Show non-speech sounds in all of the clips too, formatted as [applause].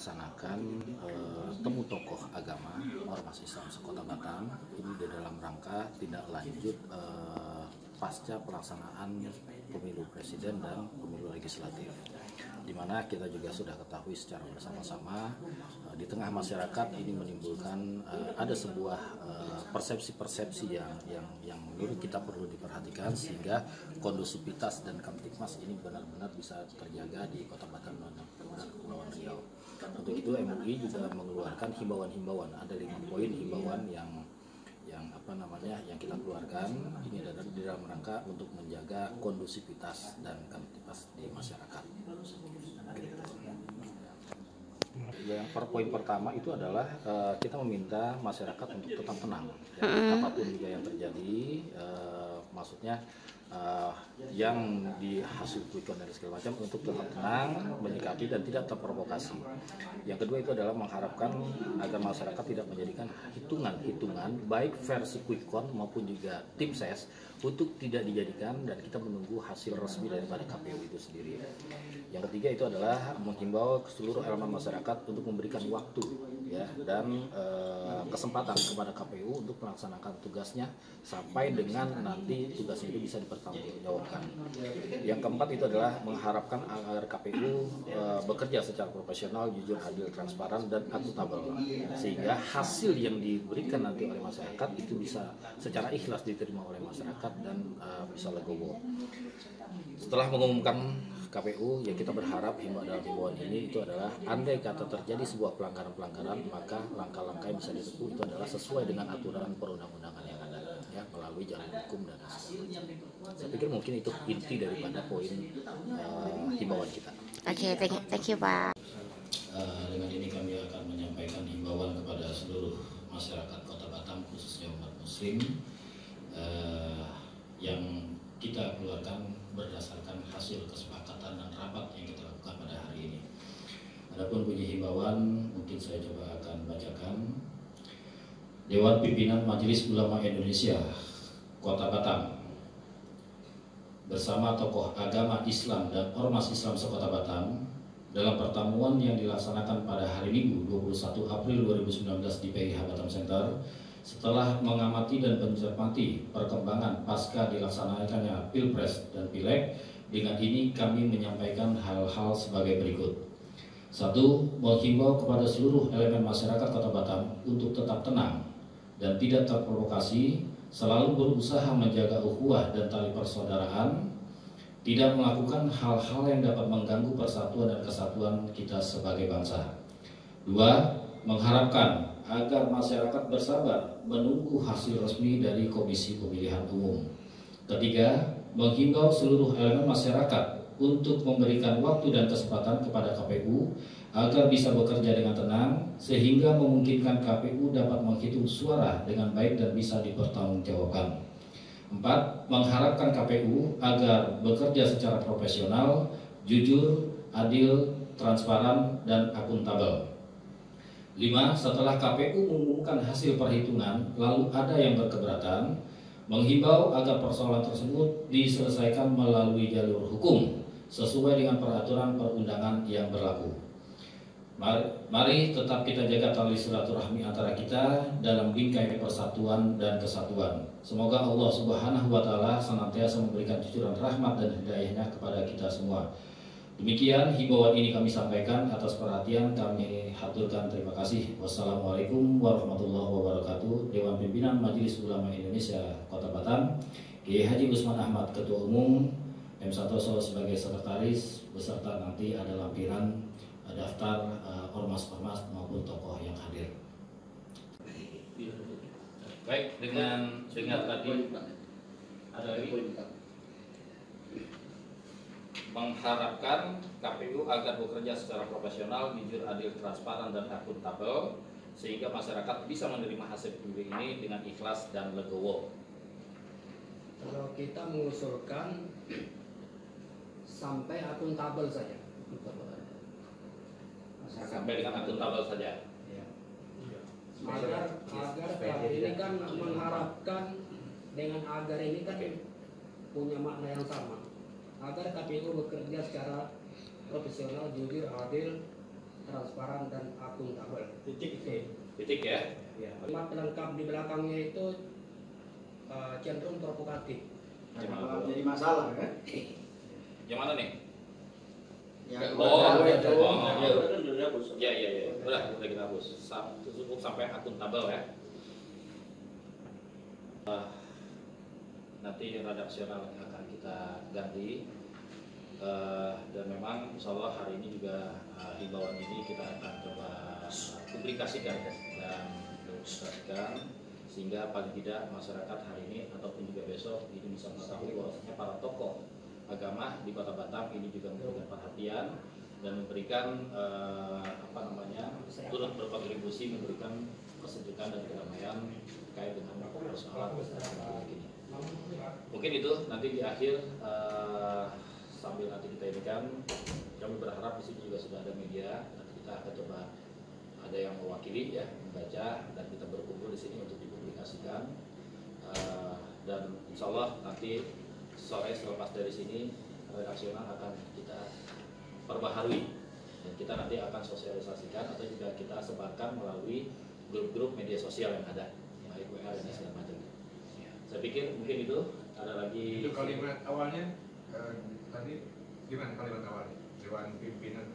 melaksanakan eh, temu tokoh agama ormas Islam sekota Batam. Ini di dalam rangka tindak lanjut eh, pasca pelaksanaan pemilu presiden dan pemilu legislatif di mana kita juga sudah ketahui secara bersama-sama eh, di tengah masyarakat ini menimbulkan eh, ada sebuah eh, persepsi-persepsi yang yang yang menurut kita perlu diperhatikan sehingga kondusivitas dan kamtipmas ini benar-benar bisa terjaga di Kota Batam dan Kepulauan Riau. Untuk itu MUI juga mengeluarkan himbauan-himbauan ada lima poin himbauan yang yang apa namanya yang kita keluarkan ini adalah di dalam rangka untuk menjaga kondusivitas dan kamtipmas di masyarakat. Yang per poin pertama itu adalah eh, kita meminta masyarakat untuk tetap tenang, ya, apa pun juga yang terjadi, eh, maksudnya eh, yang di hasil quick dan segala macam untuk tetap tenang, menyikapi dan tidak terprovokasi. Yang kedua itu adalah mengharapkan agar masyarakat tidak menjadikan hitungan-hitungan baik versi quick count maupun juga tim ses untuk tidak dijadikan dan kita menunggu hasil resmi daripada KPU itu sendiri. Yang ketiga itu adalah menghimbau seluruh elemen masyarakat untuk memberikan waktu ya dan eh, kesempatan kepada KPU untuk melaksanakan tugasnya sampai dengan nanti tugasnya itu bisa dipertanggungjawabkan. Yang keempat itu adalah mengharapkan agar KPU eh, bekerja secara profesional, jujur, adil, transparan dan akuntabel sehingga hasil yang diberikan nanti oleh masyarakat itu bisa secara ikhlas diterima oleh masyarakat dan eh, bisa legowo. Setelah mengumumkan KPU, ya kita berharap himbauan dalam himbauan ini itu adalah andai kata terjadi sebuah pelanggaran-pelanggaran, maka langkah-langkah yang bisa ditempuh itu adalah sesuai dengan aturan perundang-undangan yang ada, ya melalui jalan hukum dan macam. Saya pikir mungkin itu inti daripada poin eh, himbauan kita. Oke, thank, thank you Pak. Eh, dengan ini kami akan menyampaikan himbauan kepada seluruh masyarakat Kota Batam khususnya umat Muslim eh, yang kita keluarkan berdasarkan hasil kesepakatan dan rapat yang kita lakukan pada hari ini. Adapun bunyi himbauan mungkin saya coba akan bacakan. Dewan Pimpinan Majelis Ulama Indonesia Kota Batam bersama tokoh agama Islam dan ormas Islam sekota Batam dalam pertemuan yang dilaksanakan pada hari Minggu 21 April 2019 di PIH Batam Center setelah mengamati dan mencermati perkembangan pasca dilaksanakannya Pilpres dan Pileg dengan ini kami menyampaikan hal-hal sebagai berikut. Satu, menghimbau kepada seluruh elemen masyarakat Kota Batam untuk tetap tenang dan tidak terprovokasi, selalu berusaha menjaga ukhuwah dan tali persaudaraan, tidak melakukan hal-hal yang dapat mengganggu persatuan dan kesatuan kita sebagai bangsa. Dua, mengharapkan agar masyarakat bersabar menunggu hasil resmi dari Komisi Pemilihan Umum. Ketiga, menghimbau seluruh elemen masyarakat untuk memberikan waktu dan kesempatan kepada KPU agar bisa bekerja dengan tenang sehingga memungkinkan KPU dapat menghitung suara dengan baik dan bisa dipertanggungjawabkan. Empat, mengharapkan KPU agar bekerja secara profesional, jujur, adil, transparan, dan akuntabel. Lima, setelah KPU mengumumkan hasil perhitungan, lalu ada yang berkeberatan, menghimbau agar persoalan tersebut diselesaikan melalui jalur hukum sesuai dengan peraturan perundangan yang berlaku. Mari, tetap kita jaga tali silaturahmi antara kita dalam bingkai persatuan dan kesatuan. Semoga Allah Subhanahu wa taala senantiasa memberikan cucuran rahmat dan hidayahnya kepada kita semua. Demikian himbauan ini kami sampaikan atas perhatian kami haturkan terima kasih. Wassalamualaikum warahmatullahi wabarakatuh. Dewan Pimpinan Majelis Ulama Indonesia Kota Batam, Kiai Haji Usman Ahmad Ketua Umum, M. Santoso sebagai sekretaris beserta nanti ada lampiran daftar uh, ormas-ormas maupun tokoh yang hadir. Baik, dengan dengan tadi ada lagi mengharapkan KPU agar bekerja secara profesional, jujur, adil, transparan, dan akuntabel sehingga masyarakat bisa menerima hasil pemilu ini dengan ikhlas dan legowo. Kalau kita mengusulkan [clears throat] sampai akuntabel saja. Sampai dengan akuntabel saja. Ya. Agar agar ini kan mengharapkan dengan agar ini kan punya makna yang sama. Agar KPU bekerja secara profesional, jujur, adil, transparan dan akuntabel. Titik. Titik ya. Ya. Kalimat pelengkap di belakangnya itu eh, cenderung provokatif. Jadi masalah kan? Yang mana nih? Yang Oh, iya, itu. oh, Ya, iya. udah kan udah dihapus. Udah, kita hapus. Cukup sampai akuntabel ya. Eh, nanti redaksional akan kita ganti. Eh, dan memang insya Allah hari ini juga eh, himbauan ini kita akan coba publikasikan dan publikasikan sehingga paling tidak masyarakat hari ini ataupun juga besok ini bisa mengetahui bahwasanya para tokoh agama di Kota Batam ini juga memberikan perhatian dan memberikan eh, apa namanya turut berkontribusi memberikan kesejukan dan kedamaian terkait dengan persoalan ini. Mungkin itu nanti di akhir eh, sambil nanti kita ini kan kami berharap di sini juga sudah ada media nanti kita akan coba ada yang mewakili ya membaca dan kita berkumpul di sini untuk dipublikasikan Eh, dan insya Allah nanti sore selepas dari sini redaksional akan kita perbaharui dan kita nanti akan sosialisasikan atau juga kita sebarkan melalui grup-grup media sosial yang ada baik WA dan segala macam. Ya, Saya pikir mungkin itu ada lagi Itu kalimat awalnya eh, tadi gimana kalimat awalnya? Dewan pimpinan.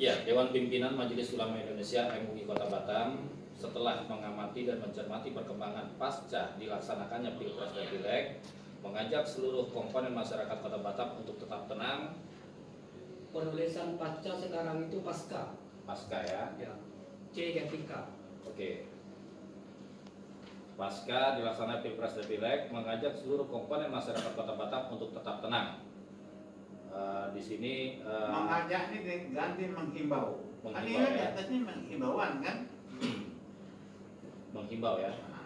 Ya, Dewan Pimpinan Majelis Ulama Indonesia MUI Kota Batam setelah mengamati dan mencermati perkembangan pasca dilaksanakannya Pilpres dan Pileg mengajak seluruh komponen masyarakat Kota Batam untuk tetap tenang Penulisan pasca sekarang itu pasca. pasca ya. Ya. C ganti K. Oke. Pasca dilaksanakan Pilpres dan Pileg mengajak seluruh komponen masyarakat Kota Batam untuk tetap tenang. Eh, di sini eh, mengajak ini ganti menghimbau. Kan Menghimbau, ini ya. atasnya menghimbauan kan? [clears throat] menghimbau ya. Nah,